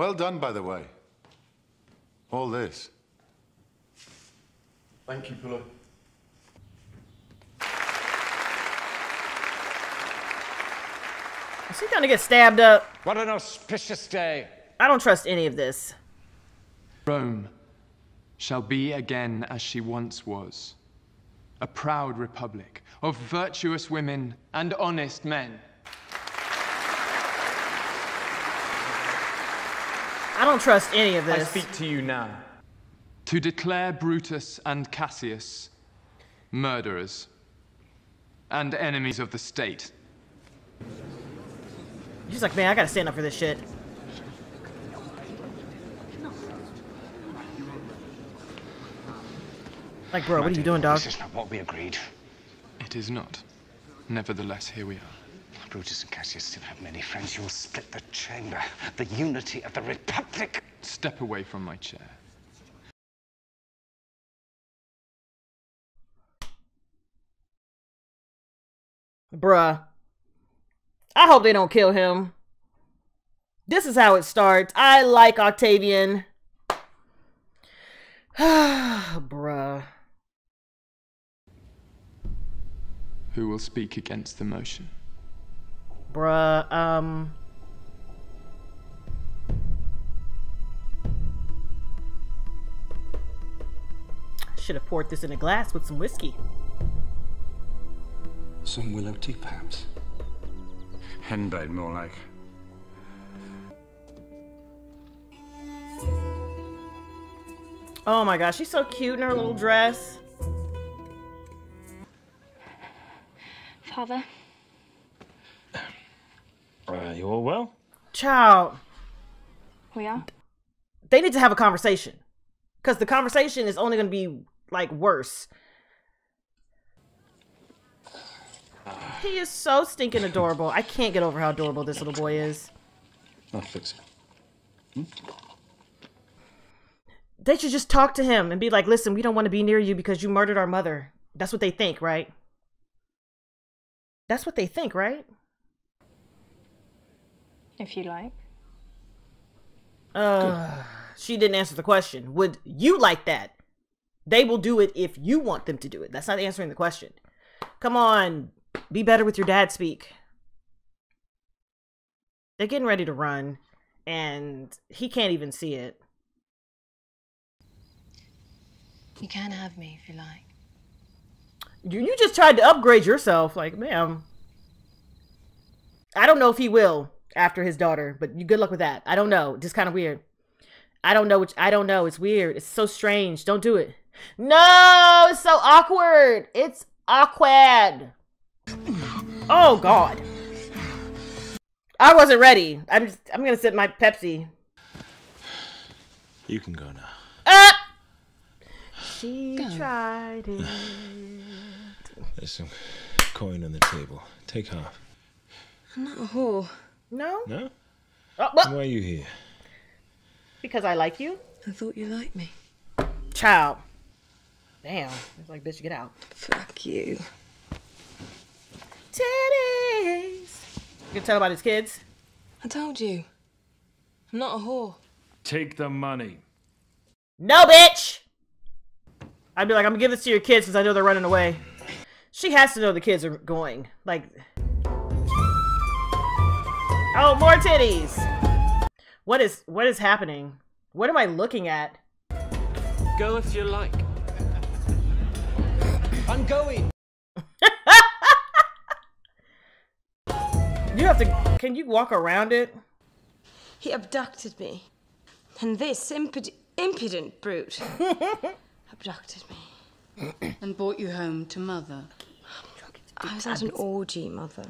Well done, by the way. All this. Thank you, Pullo. Is he gonna get stabbed up? What an auspicious day. I don't trust any of this. Rome shall be again as she once was a proud republic of virtuous women and honest men. I don't trust any of this. I speak to you now. To declare Brutus and Cassius murderers and enemies of the state. He's like, man, I gotta stand up for this shit. Like, bro, what are you doing, dog? This is not what we agreed. It is not. Nevertheless, here we are. Brutus and Cassius still have many friends. You will split the chamber, the unity of the Republic. Step away from my chair. Bruh. I hope they don't kill him. This is how it starts. I like Octavian. Bruh. Who will speak against the motion? Bruh, um. Should have poured this in a glass with some whiskey. Some willow tea, perhaps. Henbane, more like. Oh my gosh, she's so cute in her little dress. Father, Uh, you all well? Child, we are. they need to have a conversation. Because the conversation is only going to be, like, worse. He is so stinking adorable. I can't get over how adorable this little boy is. I'll fix it. They should just talk to him and be like, listen, we don't want to be near you because you murdered our mother. That's what they think, right? That's what they think, right? If you like. Uh, she didn't answer the question. Would you like that? They will do it if you want them to do it. That's not answering the question. Come on, be better with your dad speak. They're getting ready to run, and he can't even see it. You can have me if you like. You, you just tried to upgrade yourself. Like, ma'am. I don't know if he will after his daughter, but you good luck with that. I don't know. Just kind of weird. I don't know which I don't know. It's weird. It's so strange. Don't do it. No, it's so awkward. It's awkward. Oh god. I wasn't ready. I'm just, I'm gonna sip my Pepsi. You can go now. Ah! She tried it. There's some coin on the table. Take half. I'm not a whore. No? No? Oh, well, Why are you here? because I like you. I thought you liked me. Child. Damn. It's like, bitch, get out. Fuck you. Titties. You can tell about his kids. I told you. I'm not a whore. Take the money. No, bitch. I'd be like, I'm gonna give this to your kids since I know they're running away. She has to know the kids are going. Like, oh, more titties. What is what is happening? What am I looking at? Go if you like. I'm going. You have to. Can you walk around it? He abducted me. And this impud- impudent brute abducted me. and brought you home to mother. I was at an orgy, Mother.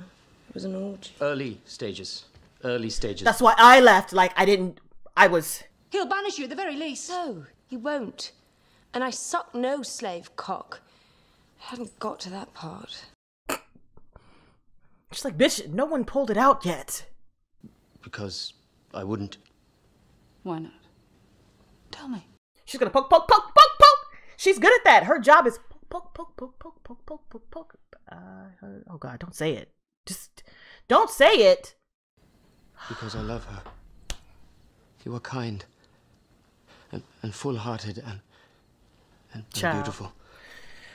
It was an orgy. Early stages. Early stages. That's why I left. Like I didn't. I was. He'll banish you at the very least. No, he won't. And I suck no slave cock. I hadn't got to that part. She's like, bitch. No one pulled it out yet. because I wouldn't. Why not? Tell me. She's gonna poke, poke, poke, poke, poke. She's good at that. Her job is poke, poke, poke, poke, poke, poke, poke, poke. Uh, oh God, don't say it. Just don't say it. Because I love her. You are kind and, and full hearted and, and, and beautiful.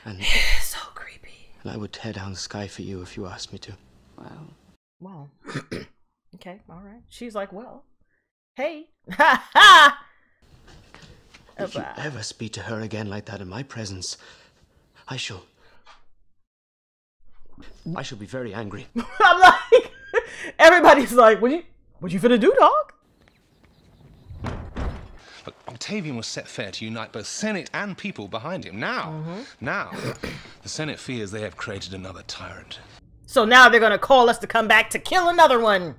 And, so creepy. and I would tear down the sky for you if you asked me to. Well, Well, okay, all right. She's like, well, hey, ha ha. If you ever speak to her again like that in my presence, I shall. I shall be very angry. I'm like, everybody's like, what you, what you finna do, dog? Look, Octavian was set fair to unite both Senate and people behind him. Now, Mm-hmm. now, the Senate fears they have created another tyrant. So now they're gonna call us to come back to kill another one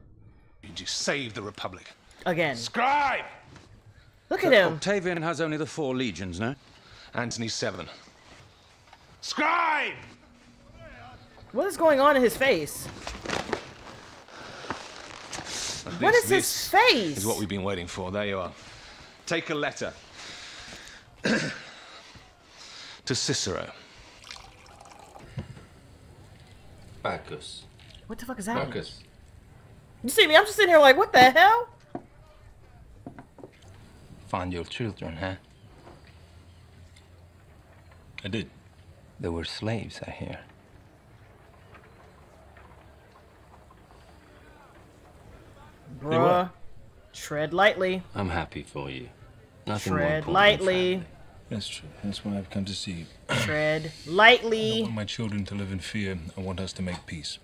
To save the Republic. again. Scribe! Look at him. Octavian has only the four legions, no? Antony seven. Scribe! What is going on in his face? What This- is his this face? Is what we've been waiting for. There you are. Take a letter. to Cicero. Bacchus. What the fuck is happening? Bacchus. You see me? I'm just sitting here like, what the hell? Find your children, huh? I did. They were slaves, I hear. They were. Bruh. Tread lightly. I'm happy for you. Nothing Tread important lightly. That's true. That's why I've come to see you. Tread lightly. I don't want my children to live in fear. I want us to make peace.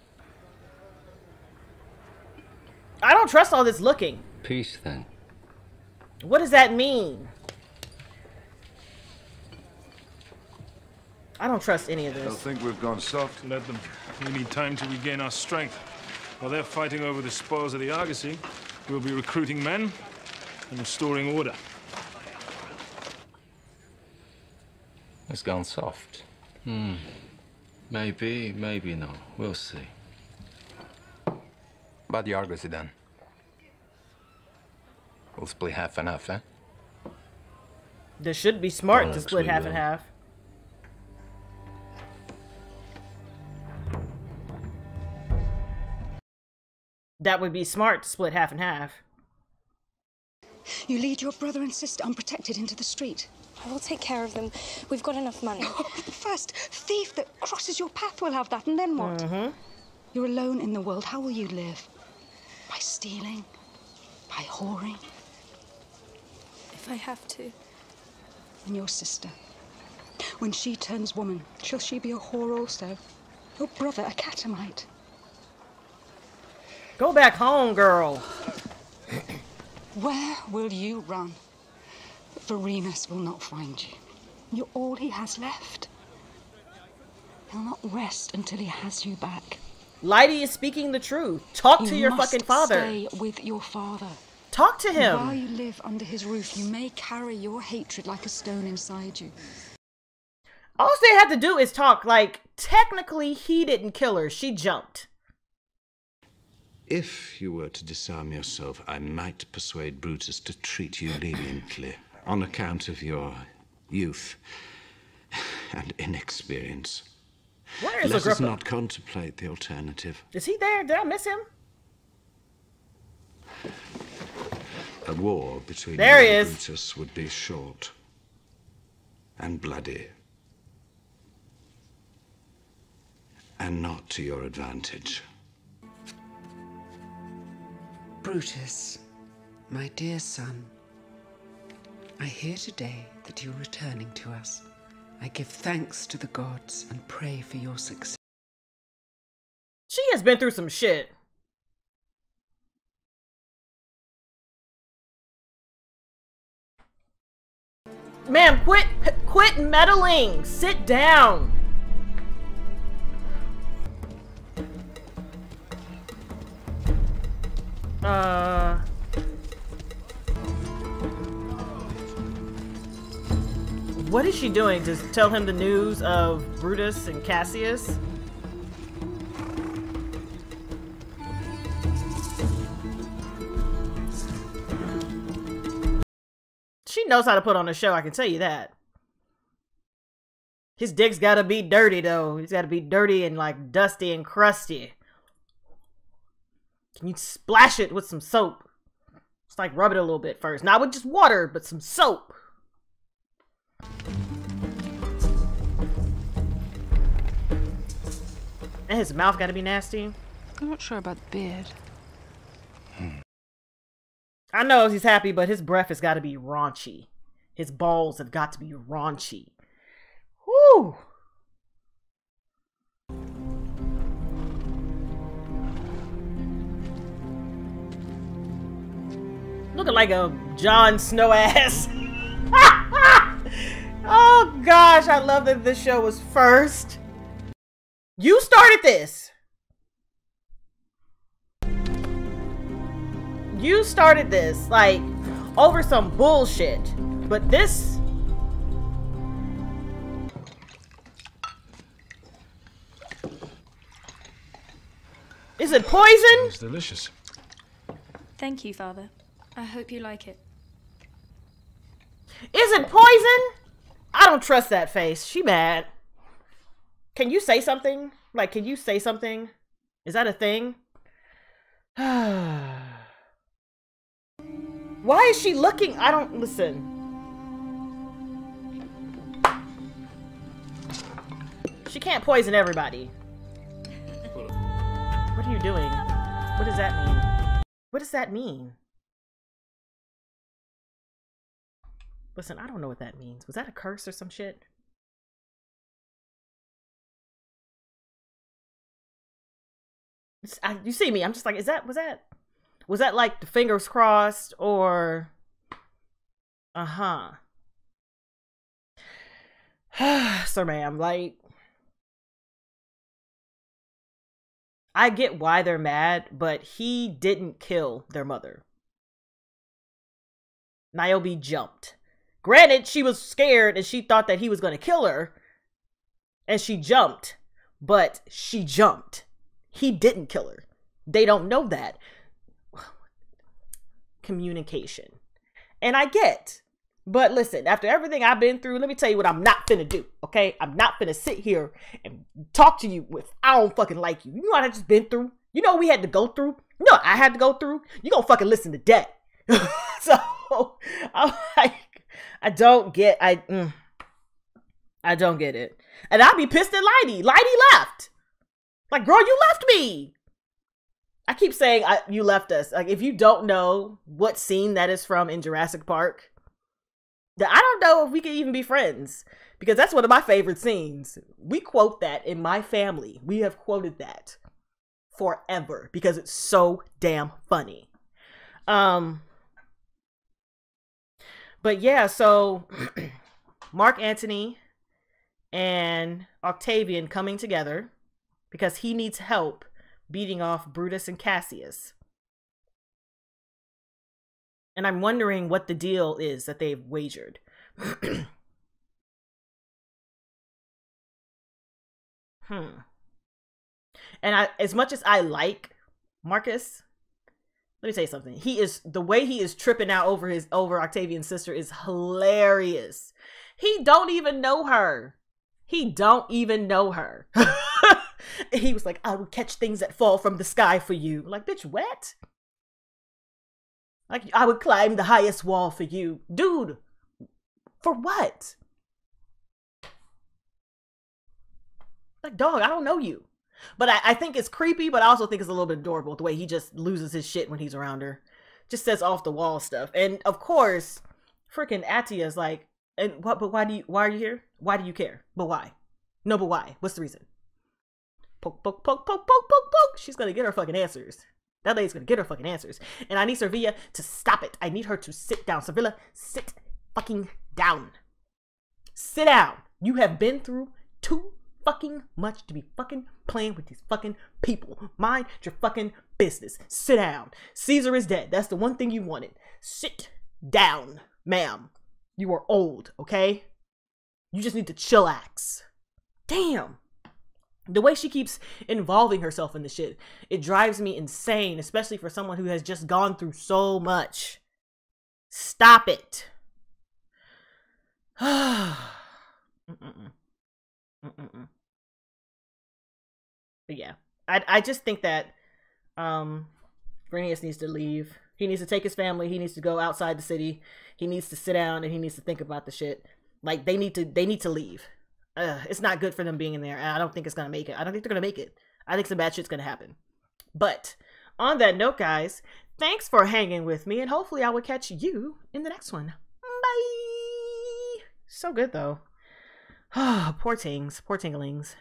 I don't trust all this looking. Peace, then. What does that mean? I don't trust any of They'll this. think we've gone soft. Let them. We need time to regain our strength. While they're fighting over the spoils of the Argosy, we'll be recruiting men and restoring order. It's gone soft. Hmm. Maybe, maybe no. We'll see. About the Argosy, then. We'll split half and half, eh? This should be smart to split we half and half. That would be smart to split half and half. You lead your brother and sister unprotected into the street. I will take care of them. We've got enough money. the first thief that crosses your path will have that, and then what? Mm-hmm. You're alone in the world. How will you live? By stealing? By whoring? If I have to. And your sister? When she turns woman, shall she be a whore also? Your brother a catamite? Go back home, girl. Where will you run? Vorenus will not find you. You're all he has left. He'll not rest until he has you back. Lyde is speaking the truth. Talk to your fucking father. Stay with your father. Talk to And While you live under his roof, you may carry your hatred like a stone inside you. All they had to do is talk. Like, technically, he didn't kill her. She jumped. If you were to disarm yourself, I might persuade Brutus to treat you leniently on account of your youth and inexperience. Where is Let us not contemplate the alternative. Is he there? Did I miss him? A war between There you he and is. Brutus would be short and bloody. And not to your advantage. Brutus, my dear son, I hear today that you're returning to us. I give thanks to the gods and pray for your success. She has been through some shit. Ma'am, quit quit meddling. Sit down. Uh What is she doing? Just tell him the news of Brutus and Cassius? She knows how to put on a show, I can tell you that. His dick's gotta be dirty though. He's gotta be dirty and like dusty and crusty. Can you splash it with some soap? Just like rub it a little bit first. Not with just water, but some soap. And his mouth gotta be nasty. I'm not sure about the beard. I know he's happy, but his breath has got to be raunchy. His balls have got to be raunchy. Whoo! Looking like a Jon Snow ass. oh gosh, I love that this show was first. You started this. You started this, like, over some bullshit. But this. Is it poison? It's delicious. Thank you, Father. I hope you like it. Is it poison? I don't trust that face. She mad. Can you say something? Like, can you say something? Is that a thing? Why is she looking? I don't listen. She can't poison everybody. What are you doing? What does that mean? What does that mean? Listen, I don't know what that means. Was that a curse or some shit? I, you see me? I'm just like, is that was that was that like the fingers crossed or uh huh? so, ma'am, like, I get why they're mad, but he didn't kill their mother. Niobe jumped. Granted, she was scared and she thought that he was going to kill her, and she jumped, but she jumped. He didn't kill her. They don't know that. Communication. And I get. But listen, after everything I've been through, let me tell you what I'm not finna do, okay? I'm not finna sit here and talk to you with I don't fucking like you. You know what I just been through? You know we had to go through? You know I had to go through? You gonna fucking listen to that. so I'm like, I don't get I mm, I don't get it. And I'd be pissed at Lyde. Lyde left. Like, girl, you left me. I keep saying I, you left us. Like, if you don't know what scene that is from in Jurassic Park, then I don't know if we can even be friends because that's one of my favorite scenes. We quote that in my family. We have quoted that forever because it's so damn funny. Um, but yeah, so Mark Antony and Octavian coming together because he needs help beating off Brutus and Cassius. And I'm wondering what the deal is that they've wagered. hmm. And I as much as I like Marcus, let me tell you something. He is the way he is tripping out over his over Octavian's sister is hilarious. He don't even know her. He don't even know her. he was like, I will catch things that fall from the sky for you. Like, bitch, what? Like, I would climb the highest wall for you. Dude, for what? Like, dog, I don't know you. But I, I think it's creepy, but I also think it's a little bit adorable the way he just loses his shit when he's around her. Just says off the wall stuff. And of course, freaking Atia's like, and what, but why do you, why are you here? Why do you care? But why? No, but why? What's the reason? Poke, poke, poke, poke, poke, poke, poke. She's gonna get her fucking answers. That lady's gonna get her fucking answers. And I need Servilia to stop it. I need her to sit down. Servilia, sit fucking down. Sit down. You have been through too fucking much to be fucking playing with these fucking people. Mind your fucking business. Sit down. Caesar is dead. That's the one thing you wanted. Sit down, ma'am. You are old, okay? You just need to chillax. Damn. The way she keeps involving herself in the shit, it drives me insane, especially for someone who has just gone through so much. Stop it. Mm-mm-mm. Mm-mm-mm. But yeah, I I just think that um needs to leave. He needs to take his family. He needs to go outside the city. He needs to sit down and he needs to think about the shit. Like they need to they need to leave. Uh, it's not good for them being in there. And I don't think it's gonna make it. I don't think they're gonna make it. I think some bad shit's gonna happen. But on that note, guys, thanks for hanging with me, and hopefully I will catch you in the next one. Bye. So good though. poor tings, poor tinglings.